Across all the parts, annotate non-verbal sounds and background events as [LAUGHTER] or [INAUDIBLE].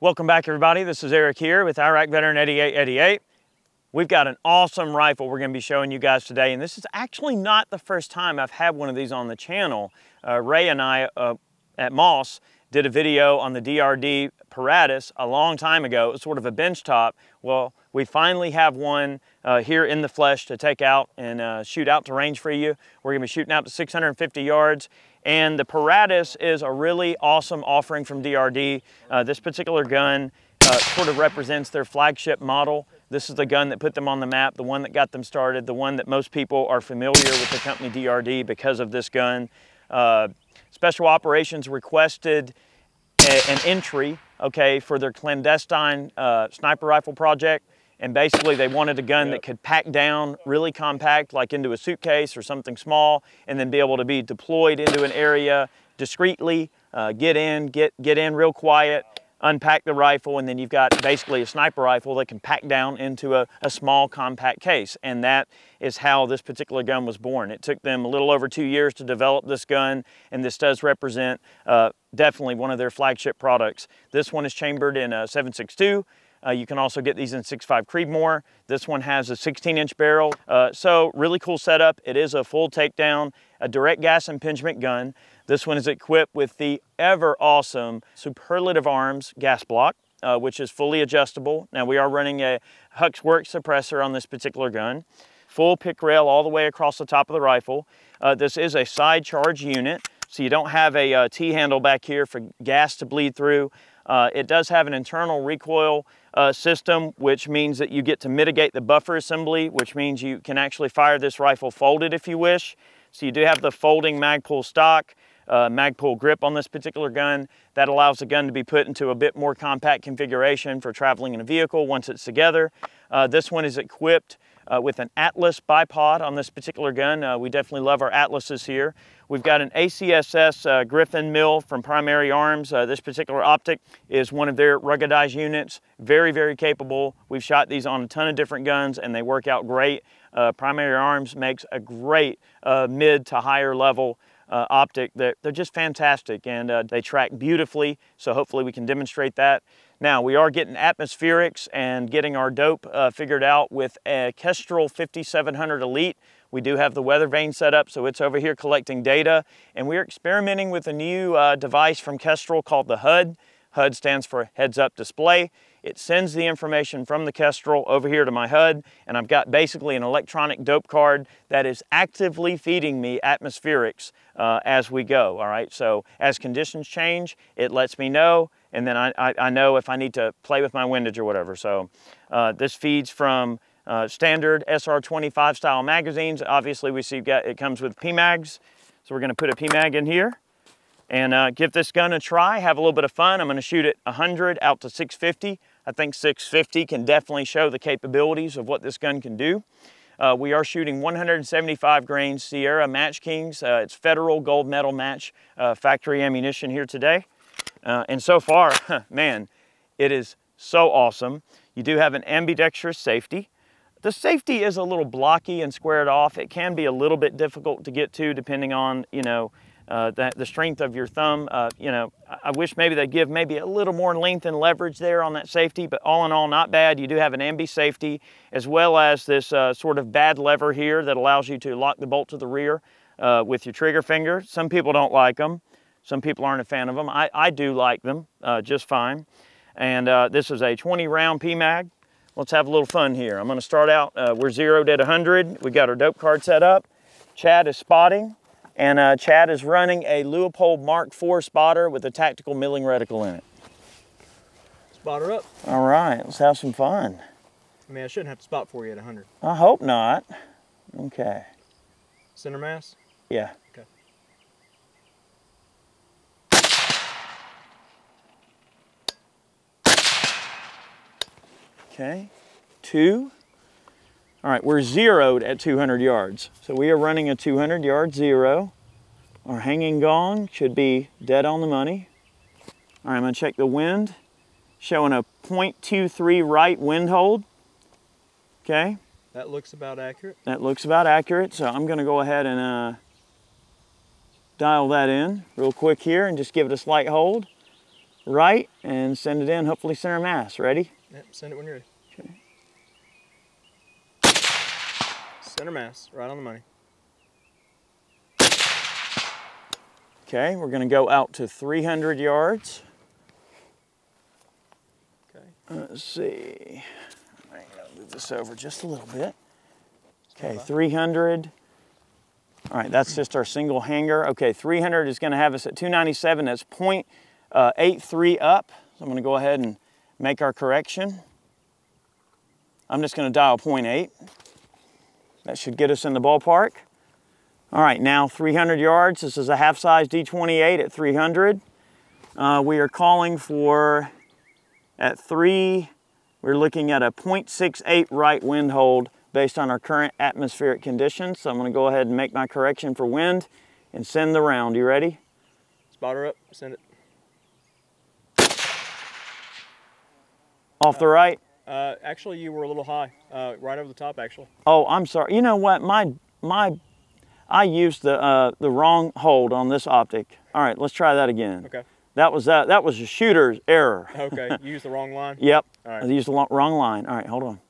Welcome back everybody. This is Eric here with Iraq Veteran 8888. We've got an awesome rifle we're going to be showing you guys today and this is actually not the first time I've had one of these on the channel. Uh, Ray and I uh, at OSS did a video on the DRD Paratus a long time ago. It was sort of a bench top. Well, we finally have one uh, here in the flesh to take out and uh, shoot out to range for you. We're gonna be shooting out to 650 yards. And the Paratus is a really awesome offering from DRD. Uh, this particular gun uh, sort of represents their flagship model. This is the gun that put them on the map, the one that got them started, the one that most people are familiar with the company DRD because of this gun. Uh, Special Operations requested a, an entry, okay, for their clandestine uh, sniper rifle project. And basically they wanted a gun yep. that could pack down really compact, like into a suitcase or something small, and then be able to be deployed into an area discreetly, uh, get in, get, get in real quiet, unpack the rifle, and then you've got basically a sniper rifle that can pack down into a, a, small compact case. And that is how this particular gun was born. It took them a little over two years to develop this gun, and this does represent uh, definitely one of their flagship products. This one is chambered in a 7.62. Uh, you can also get these in 6.5 Creedmoor. This one has a 16 inch barrel. Uh, so really cool setup. It is a full takedown, a direct gas impingement gun. This one is equipped with the ever awesome Superlative Arms gas block, uh, which is fully adjustable. Now we are running a HUXWRX suppressor on this particular gun. Full pic rail all the way across the top of the rifle. Uh, this is a side charge unit, so you don't have a uh, T-handle back here for gas to bleed through. Uh, it does have an internal recoil uh, system, which means that you get to mitigate the buffer assembly, which means you can actually fire this rifle folded if you wish. So you do have the folding Magpul stock uh, Magpul grip on this particular gun. That allows the gun to be put into a bit more compact configuration for traveling in a vehicle once it's together. Uh, this one is equipped uh, with an Atlas bipod on this particular gun. Uh, we definitely love our Atlases here. We've got an ACSS uh, Griffin MIL from Primary Arms. Uh, this particular optic is one of their ruggedized units. Very, very capable. We've shot these on a ton of different guns and they work out great. Uh, Primary Arms makes a great uh, mid to higher level uh, optic. They're, they're just fantastic and uh, they track beautifully. So hopefully we can demonstrate that. Now we are getting atmospherics and getting our dope uh, figured out with a Kestrel 5700 Elite. We do have the weather vane set up, so it's over here collecting data. And we're experimenting with a new uh, device from Kestrel called the HUD. HUD stands for Heads Up Display. It sends the information from the Kestrel over here to my HUD, and I've got basically an electronic dope card that is actively feeding me atmospherics uh, as we go, all right? So as conditions change, it lets me know, and then I, I, I know if I need to play with my windage or whatever. So uh, this feeds from uh, standard SR25 style magazines. Obviously we see it comes with PMags, so we're gonna put a PMag in here and uh, give this gun a try, have a little bit of fun. I'm gonna shoot it 100 out to 650. I think 650 can definitely show the capabilities of what this gun can do. Uh, we are shooting 175 grain Sierra Match Kings. Uh, it's federal gold medal match uh, factory ammunition here today. Uh, and so far, [LAUGHS] man, it is so awesome. You do have an ambidextrous safety. The safety is a little blocky and squared off. It can be a little bit difficult to get to depending on, you know, uh, the, the, strength of your thumb. Uh, you know, I wish maybe they'd give maybe a little more length and leverage there on that safety, but all in all, not bad. You do have an ambi safety as well as this uh, sort of BAD lever here that allows you to lock the bolt to the rear uh, with your trigger finger. Some people don't like them. Some people aren't a fan of them. I, I do like them uh, just fine. And uh, this is a 20 round PMAG. Let's have a little fun here. I'm gonna start out, we're zeroed at 100. We got our dope card set up. Chad is spotting. And uh, Chad is running a Leupold Mark IV spotter with a tactical milling reticle in it. Spotter up. All right, let's have some fun. I mean, I shouldn't have to spot for you at 100. I hope not. Okay. Center mass? Yeah. Okay. Okay. Two. All right, we're zeroed at 200 yards. So we are running a 200 yard zero. Our hanging gong should be dead on the money. All right, I'm gonna check the wind. Showing a 0.23 right wind hold. Okay. That looks about accurate. That looks about accurate. So I'm gonna go ahead and uh, dial that in real quick here and just give it a slight hold. right and send it in, hopefully center mass. Ready? Yep, send it when you're ready. Center mass, right on the money. Okay, we're gonna go out to 300 yards. Okay. Let's see. I'm gonna move this over just a little bit. Okay, 300. All right, that's just our single hanger. Okay, 300 is gonna have us at 297. That's 0.83 uh, up. So I'm gonna go ahead and make our correction. I'm just gonna dial 0.8. That should get us in the ballpark. All right, now 300 yards. This is a half-size D28 at 300. Uh, we are calling for, at three, we're looking at a 0.68 right wind hold based on our current atmospheric conditions. So I'm gonna go ahead and make my correction for wind and send the round. You ready? Spotter up, send it. Off the right? Uh, actually, you were a little high, uh, right over the top, actually. Oh, I'm sorry. You know what? My, my, I used the, uh, the wrong hold on this optic. All right, let's try that again. Okay. That was that. That was a shooter's error. Okay, [LAUGHS] you used the wrong line. Yep. All right. I used the wrong line. All right, hold on.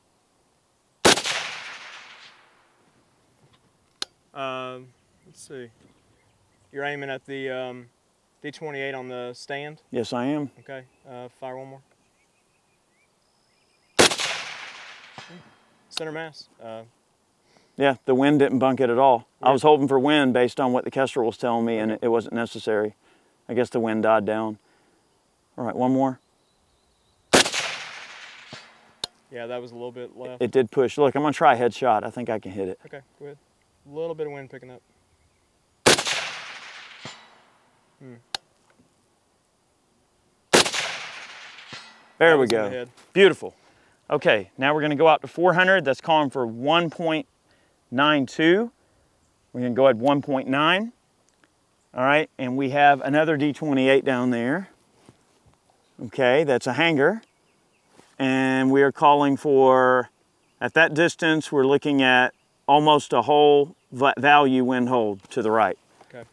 Um, let's see. You're aiming at the um, D28 on the stand. Yes, I am. Okay, uh, fire one more. Center mass. Uh, Yeah, the wind didn't bunk it at all. I was hoping for wind based on what the Kestrel was telling me, and it, it wasn't necessary. I guess the wind died down. All right, one more. yeah, that was a little bit left. It did push. Look, I'm gonna try a headshot. I think I can hit it. okay, go ahead. A little bit of wind picking up. There That we go. Beautiful. Okay, now we're gonna go out to 400. That's calling for 1.92. We're gonna go at 1.9. All right, and we have another D28 down there. Okay, that's a hanger. And we are calling for, at that distance, we're looking at almost a whole value wind hold to the right. Okay.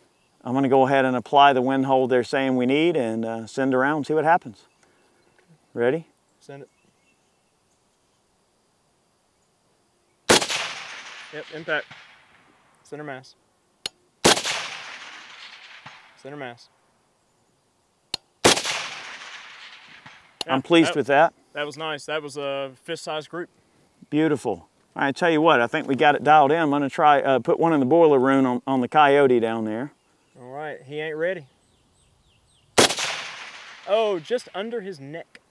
I'm gonna go ahead and apply the wind hold they're saying we need and uh, send around see what happens. Ready? Send it. Yep, impact. Center mass. Center mass. Yeah, I'm pleased that, with that. That was nice. That was a fist-sized group. Beautiful. All right, tell you what, I think we got it dialed in. I'm gonna try, uh, put one in the boiler room on, on the Coyote down there. All right, he ain't ready. Oh, just under his neck.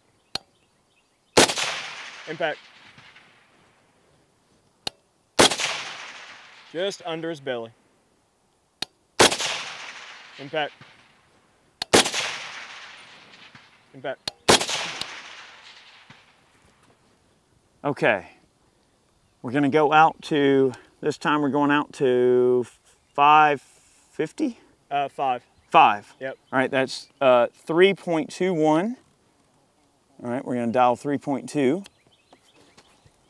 Impact. Just under his belly. Impact. Impact. Okay. We're gonna go out to, this time we're going out to 550? Uh, five. Five. Yep. All right, that's uh, 3.21. All right, we're gonna dial 3.2.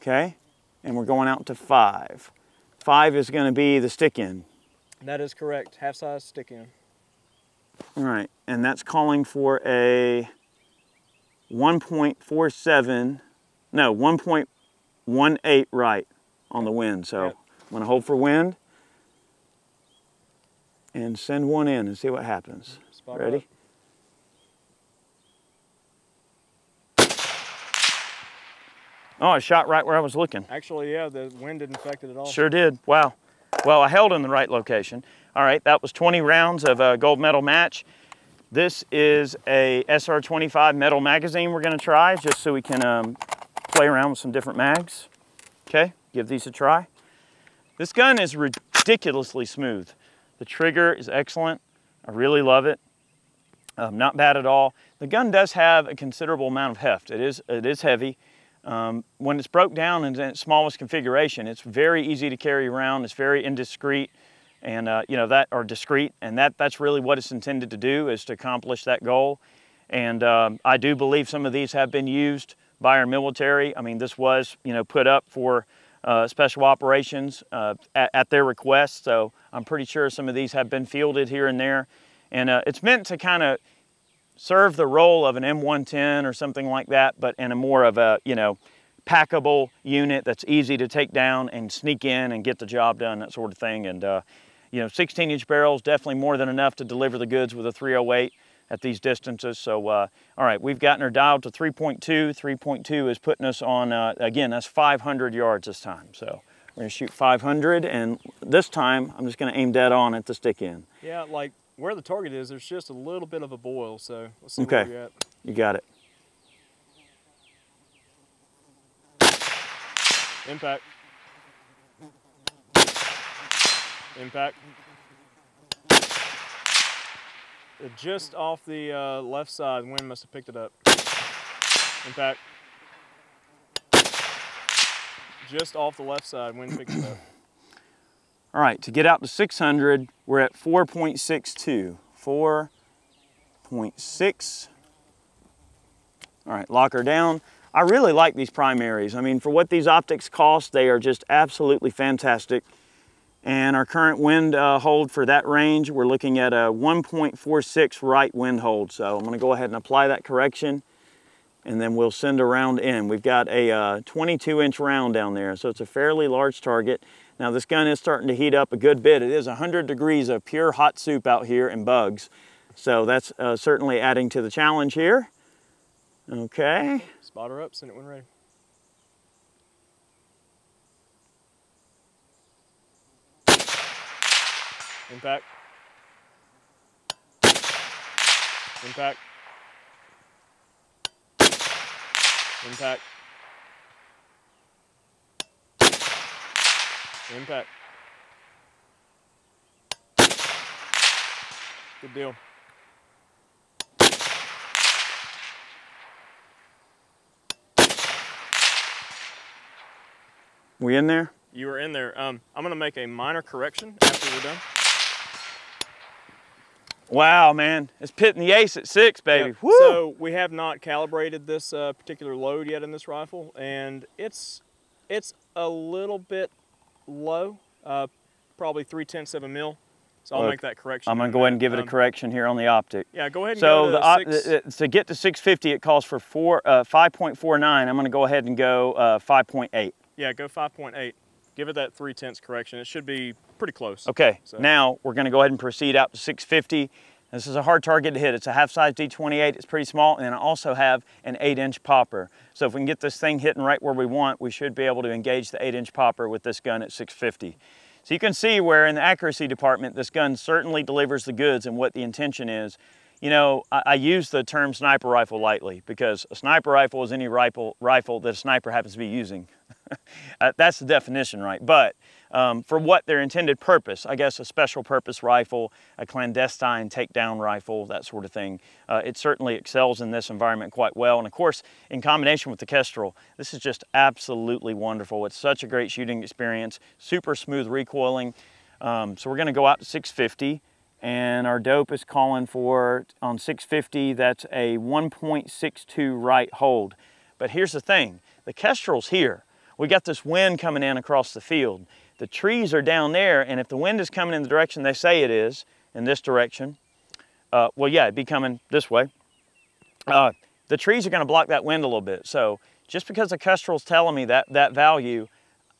Okay, and we're going out to five. Five is gonna be the stick in. That is correct. Half size stick in. All right, and that's calling for a 1.47, no, 1.18 right on the wind. So Yep. I'm gonna hold for wind and send one in and see what happens. Spot Ready? up. Oh, I shot right where I was looking. Actually, yeah, the wind didn't affect it at all. Sure did. Wow. Well, I held in the right location. All right, that was 20 rounds of a gold medal match. This is a SR25 metal magazine we're gonna try just so we can um, play around with some different mags. Okay, give these a try. This gun is ridiculously smooth. The trigger is excellent. I really love it. Um, not bad at all. The gun does have a considerable amount of heft. It is, it is heavy. Um, when it's broke down in its smallest configuration, it's very easy to carry around. It's very indiscreet and uh, you know that are discreet, and that that's really what it's intended to do is to accomplish that goal. And um, I do believe some of these have been used by our military. I mean, this was you know put up for uh, special operations uh, at, at their request, so I'm pretty sure some of these have been fielded here and there. And uh, it's meant to kind of serve the role of an M110 or something like that, but in a more of a, you know, packable unit that's easy to take down and sneak in and get the job done, that sort of thing. And, uh, you know, 16 inch barrels, definitely more than enough to deliver the goods with a 308 at these distances. So, uh, all right, we've gotten her dialed to 3.2. 3.2 is putting us on, uh, again, that's 500 yards this time. So we're gonna shoot 500 and this time I'm just gonna aim dead on at the stick end. Yeah, like where the target is, there's just a little bit of a boil, so let's see Okay. where. You got it. Impact. Impact. Just off the uh, left side, wind must have picked it up. Impact. Just off the left side, wind picked it up. All right, to get out to 600, we're at 4.62. 4.6. All right, lock her down. I really like these primaries. I mean, for what these optics cost, they are just absolutely fantastic. And our current wind uh, hold for that range, we're looking at a 1.46 right wind hold. So I'm gonna go ahead and apply that correction and then we'll send a round in. We've got a uh, 22 inch round down there, so it's a fairly large target. Now this gun is starting to heat up a good bit. It is 100 degrees of pure hot soup out here and bugs. So that's uh, certainly adding to the challenge here. Okay, Spot her up, send it when ready. Impact. Impact. Impact. Impact. Good deal. we in there? You were in there. Um, I'm gonna make a minor correction after we're done. Wow, man, it's pitting the ace at six, baby. Yep. So we have not calibrated this uh, particular load yet in this rifle, and it's it's a little bit low, uh, probably three tenths of a mil. So I'll Look, make that correction. I'm gonna go ahead and give it a Um, correction here on the optic. Yeah, go ahead and So go to the, op- six. the- the- to get to 650, it calls for four, uh, 5.49. I'm going to go ahead and go uh, 5.8. yeah, go 5.8. Give it that three tenths correction. It should be pretty close. Okay, So- now we're going to go ahead and proceed out to 650. This is a hard target to hit. It's a half-size D28. It's pretty small, and I also have an 8-inch popper. So if we can get this thing hitting right where we want, we should be able to engage the 8-inch popper with this gun at 650. So you can see where in the accuracy department, this gun certainly delivers the goods and what the intention is. You know, I, I use the term sniper rifle lightly because a sniper rifle is any rifle, rifle that a sniper happens to be using. [LAUGHS] Uh, that's the definition, right? But um, for what their intended purpose, I guess a special purpose rifle, a clandestine takedown rifle, that sort of thing, uh, it certainly excels in this environment quite well. And of course, in combination with the Kestrel, this is just absolutely wonderful. It's such a great shooting experience, super smooth recoiling. Um, so we're gonna go out to 650 and our dope is calling for, on 650, that's a 1.62 right hold. But here's the thing, the Kestrel's here. We got this wind coming in across the field. The trees are down there, and if the wind is coming in the direction they say it is, in this direction, uh, well, yeah, it'd be coming this way. Uh, the trees are gonna block that wind a little bit. So just because the Kestrel's telling me that, that value,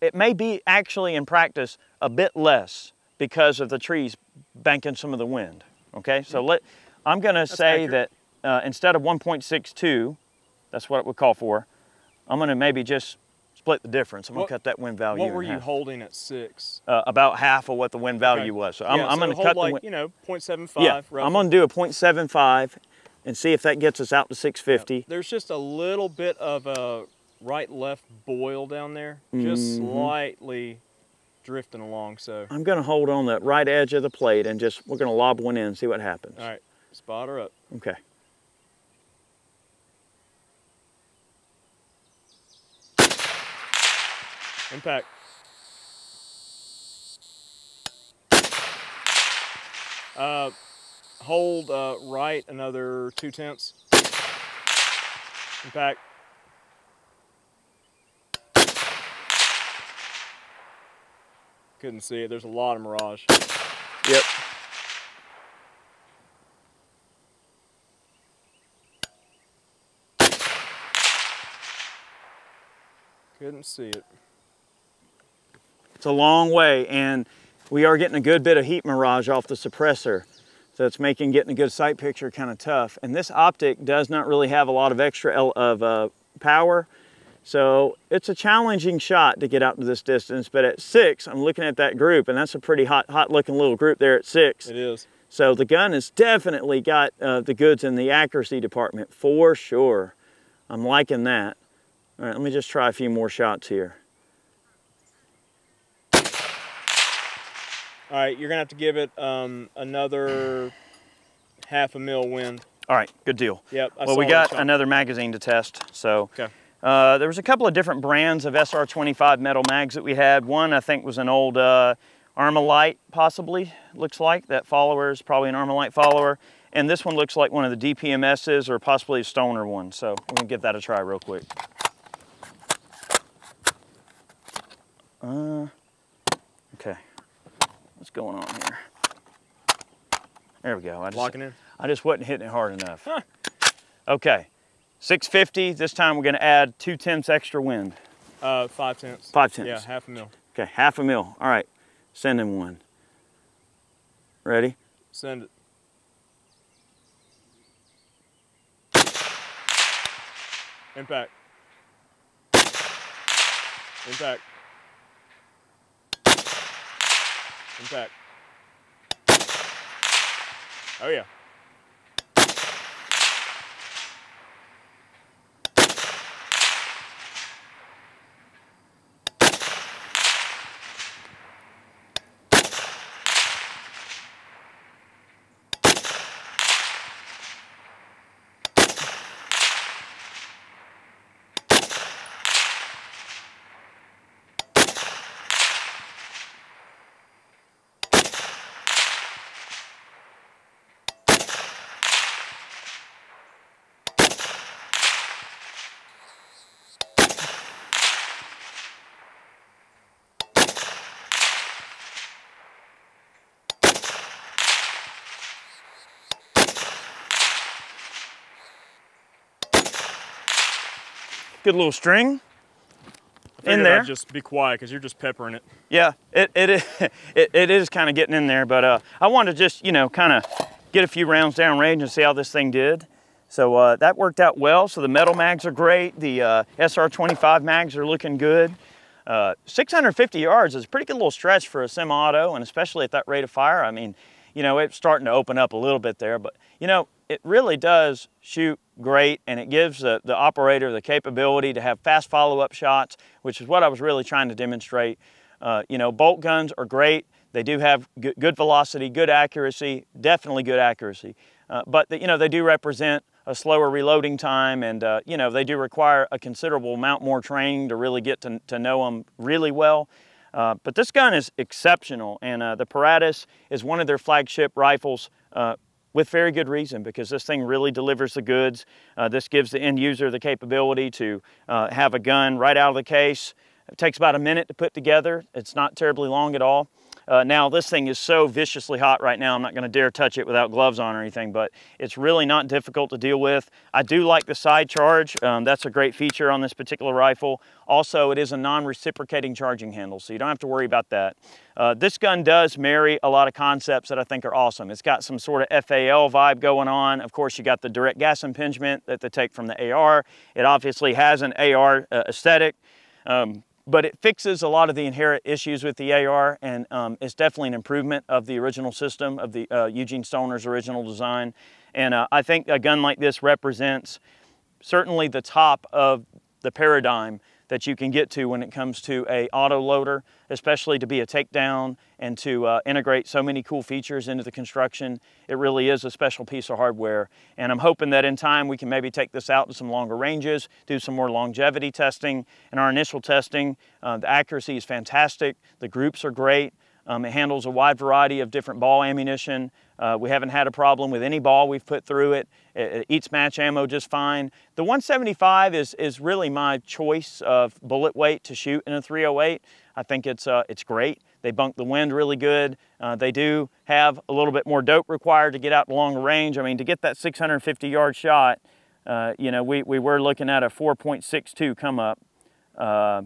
it may be actually in practice a bit less because of the trees banking some of the wind. Okay, so let, I'm gonna say accurate. that uh, instead of 1.62, that's what it would call for, I'm gonna maybe just split the difference. I'm gonna cut that wind value what were you half. holding at six? Uh, about half of what the wind value Okay. was. So I'm, yeah, I'm so gonna hold cut like, the you know, 0.75 Yeah, roughly. I'm gonna do a 0.75 and see if that gets us out to 650. There's just a little bit of a right-left boil down there, just Mhm. slightly drifting along. So, I'm gonna hold on the right edge of the plate and just, we're gonna lob one in and see what happens. all right, spot her up. Okay. Impact. Uh, hold uh, right another two tenths. Impact. couldn't see it. There's a lot of mirage. Yep. Couldn't see it. It's a long way and we are getting a good bit of heat mirage off the suppressor. So it's making getting a good sight picture kind of tough. And this optic does not really have a lot of extra of uh, power. So it's a challenging shot to get out to this distance, but at six, I'm looking at that group and that's a pretty hot, hot looking little group there at six. It is. So the gun has definitely got uh, the goods in the accuracy department for sure. I'm liking that. All right, let me just try a few more shots here. All right, you're gonna have to give it um, another half a mil wind. All right, good deal. Yep. I well, we got another magazine to test. So okay. Uh, there was a couple of different brands of SR25 metal mags that we had. One I think was an old uh, Armalite, possibly looks like. That follower is probably an Armalite follower. And this one looks like one of the DPMSs or possibly a Stoner one. So we're gonna give that a try real quick. Uh, okay what's going on here. There we go. I just, Locking in? I just wasn't hitting it hard enough. Huh. Okay, 650. This time we're gonna add two tenths extra wind. Uh, five tenths. Five tenths. Yeah, half a mil. Okay, half a mil. All right, send him one. Ready? Send it. Impact. Impact. Impact. Oh yeah. Good little string in there. I'd just be quiet because you're just peppering it. Yeah, it, it, is, [LAUGHS] it, it is kind of getting in there, but uh, I wanted to just, you know, kind of get a few rounds down range and see how this thing did. So uh, that worked out well. So the metal mags are great. The uh, SR25 mags are looking good. Uh, 650 yards is a pretty good little stretch for a semi-auto, and especially at that rate of fire. I mean, you know, it's starting to open up a little bit there, but you know, it really does shoot great and it gives the, the operator the capability to have fast follow-up shots, which is what I was really trying to demonstrate. Uh, you know, bolt guns are great. They do have good velocity, good accuracy, definitely good accuracy. Uh, but, the, you know, they do represent a slower reloading time and, uh, you know, they do require a considerable amount more training to really get to, to know them really well. Uh, but this gun is exceptional and uh, the Paratus is one of their flagship rifles uh, with very good reason because this thing really delivers the goods. Uh, this gives the end user the capability to uh, have a gun right out of the case. It takes about a minute to put together. It's not terribly long at all. Uh, now this thing is so viciously hot right now, I'm not gonna dare touch it without gloves on or anything, but it's really not difficult to deal with. I do like the side charge. Um, that's a great feature on this particular rifle. Also, it is a non-reciprocating charging handle, so you don't have to worry about that. Uh, this gun does marry a lot of concepts that I think are awesome. It's got some sort of FAL vibe going on. Of course, you got the direct gas impingement that they take from the AR. It obviously has an AR uh, aesthetic. Um, but it fixes a lot of the inherent issues with the AR and um, it's definitely an improvement of the original system of the uh, Eugene Stoner's original design. And uh, I think a gun like this represents certainly the top of the paradigm that you can get to when it comes to a auto loader, especially to be a takedown and to uh, integrate so many cool features into the construction. It really is a special piece of hardware. And I'm hoping that in time we can maybe take this out to some longer ranges, do some more longevity testing. In our initial testing, uh, the accuracy is fantastic. The groups are great. Um, it handles a wide variety of different ball ammunition. Uh, we haven't had a problem with any ball we've put through it. It, it eats match ammo just fine. The 175 is, is really my choice of bullet weight to shoot in a 308. I think it's, uh, it's great. They bunk the wind really good. Uh, they do have a little bit more dope required to get out long range. I mean, to get that 650 yard shot, uh, you know, we, we were looking at a 4.62 come up uh,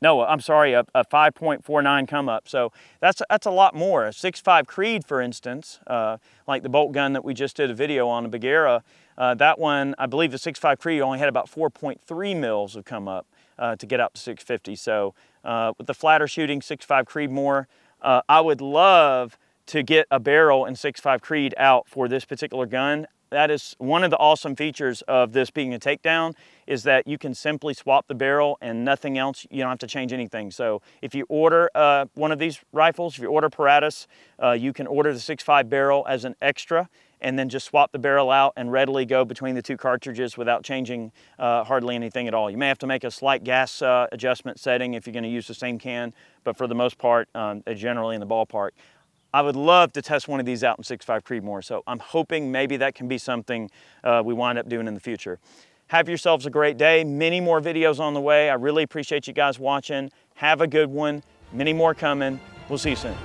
no, I'm sorry, a, a 5.49 come up. So that's, that's a lot more. A 6.5 Creed, for instance, uh, like the bolt gun that we just did a video on, the Bergara, uh, that one, I believe the 6.5 Creed only had about 4.3 mils of come up uh, to get out to 650. So uh, with the flatter shooting 6.5 Creedmoor, uh, I would love to get a barrel in 6.5 Creed out for this particular gun that is one of the awesome features of this being a takedown is that you can simply swap the barrel and nothing else, you don't have to change anything. So if you order uh, one of these rifles, if you order Paratus, uh, you can order the 6.5 barrel as an extra and then just swap the barrel out and readily go between the two cartridges without changing uh, hardly anything at all. You may have to make a slight gas uh, adjustment setting if you're gonna use the same can, but for the most part, um, generally in the ballpark. I would love to test one of these out in 6.5 Creedmoor, so I'm hoping maybe that can be something uh, we wind up doing in the future. Have yourselves a great day. Many more videos on the way. I really appreciate you guys watching. Have a good one. Many more coming. We'll see you soon.